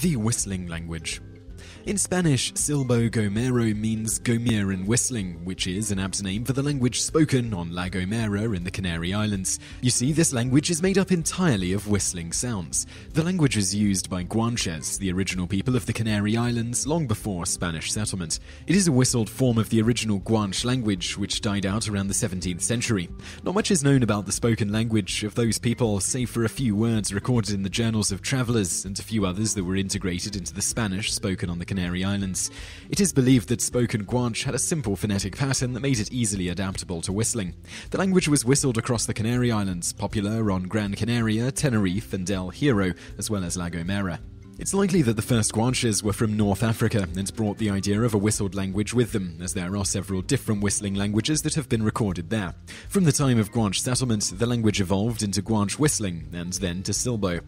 The whistling language. In Spanish, Silbo Gomero means Gomeran whistling, which is an apt name for the language spoken on La Gomera in the Canary Islands. You see, this language is made up entirely of whistling sounds. The language was used by Guanches, the original people of the Canary Islands, long before Spanish settlement. It is a whistled form of the original Guanche language, which died out around the 17th century. Not much is known about the spoken language of those people, save for a few words recorded in the journals of travelers and a few others that were integrated into the Spanish spoken on the Canary Islands. It is believed that spoken Guanche had a simple phonetic pattern that made it easily adaptable to whistling. The language was whistled across the Canary Islands, popular on Gran Canaria, Tenerife, and El Hierro, as well as La Gomera. It's likely that the first Guanches were from North Africa and brought the idea of a whistled language with them, as there are several different whistling languages that have been recorded there. From the time of Guanche settlement, the language evolved into Guanche whistling and then to Silbo.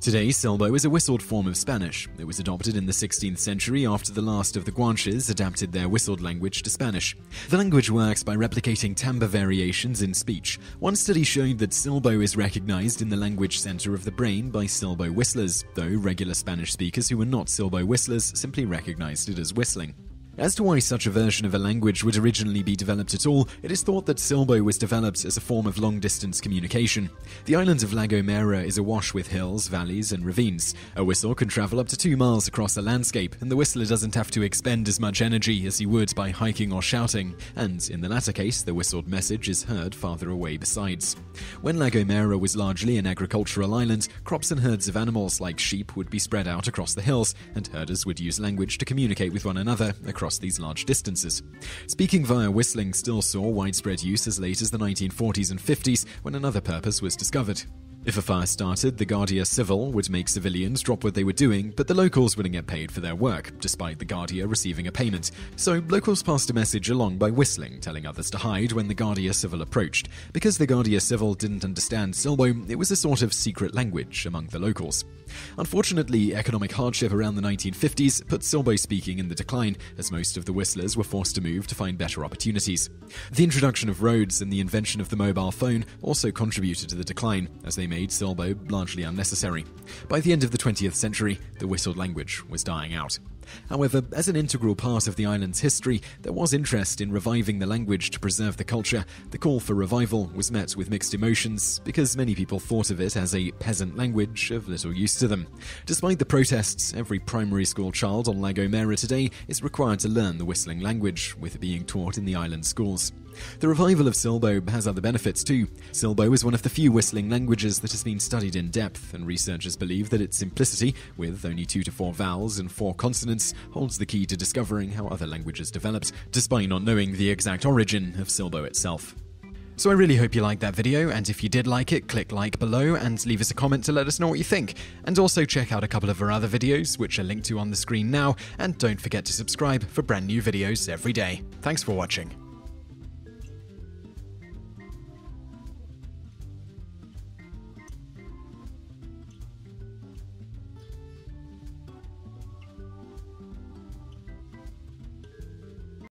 Today, Silbo is a whistled form of Spanish. It was adopted in the 16th century after the last of the Guanches adapted their whistled language to Spanish. The language works by replicating timbre variations in speech. One study showed that Silbo is recognized in the language center of the brain by Silbo whistlers, though regular Spanish speakers who were not Silbo whistlers simply recognized it as whistling. As to why such a version of a language would originally be developed at all, it is thought that Silbo was developed as a form of long distance communication. The island of La Gomera is awash with hills, valleys, and ravines. A whistle can travel up to two miles across a landscape, and the whistler doesn't have to expend as much energy as he would by hiking or shouting, and in the latter case, the whistled message is heard farther away besides. When La Gomera was largely an agricultural island, crops and herds of animals like sheep would be spread out across the hills, and herders would use language to communicate with one another across across these large distances. Speaking via whistling still saw widespread use as late as the 1940s and 50s when another purpose was discovered. If a fire started, the Guardia Civil would make civilians drop what they were doing, but the locals wouldn't get paid for their work, despite the Guardia receiving a payment. So locals passed a message along by whistling, telling others to hide when the Guardia Civil approached. Because the Guardia Civil didn't understand Silbo, it was a sort of secret language among the locals. Unfortunately, economic hardship around the 1950s put Silbo speaking in the decline, as most of the whistlers were forced to move to find better opportunities. The introduction of roads and the invention of the mobile phone also contributed to the decline, as they made Silbo largely unnecessary. By the end of the 20th century, the whistled language was dying out. However, as an integral part of the island's history, there was interest in reviving the language to preserve the culture. The call for revival was met with mixed emotions because many people thought of it as a peasant language of little use to them. Despite the protests, every primary school child on La Gomera today is required to learn the whistling language, with it being taught in the island schools. The revival of Silbo has other benefits too. Silbo is one of the few whistling languages that has been studied in depth, and researchers believe that its simplicity, with only two to four vowels and four consonants, holds the key to discovering how other languages developed, despite not knowing the exact origin of Silbo itself. So I really hope you liked that video, and if you did like it, click like below and leave us a comment to let us know what you think. And also check out a couple of our other videos, which are linked to on the screen now, and don't forget to subscribe for brand new videos every day. Thanks for watching.